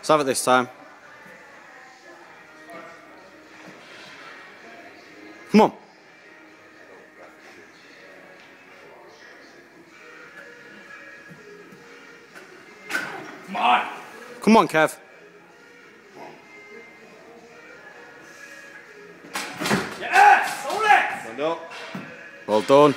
Let's have it this time. Come on. Come on. Come on, Kev. Yes! Hold it! Well done.